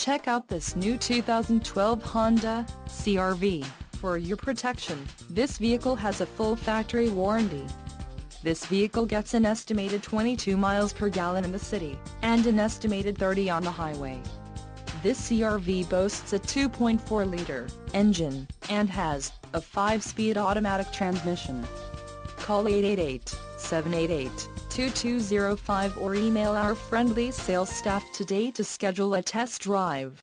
Check out this new 2012 Honda CRV. For your protection, this vehicle has a full factory warranty. This vehicle gets an estimated 22 miles per gallon in the city, and an estimated 30 on the highway. This CRV boasts a 2.4-liter engine, and has a 5-speed automatic transmission. Call 888-788-2205 or email our friendly sales staff today to schedule a test drive.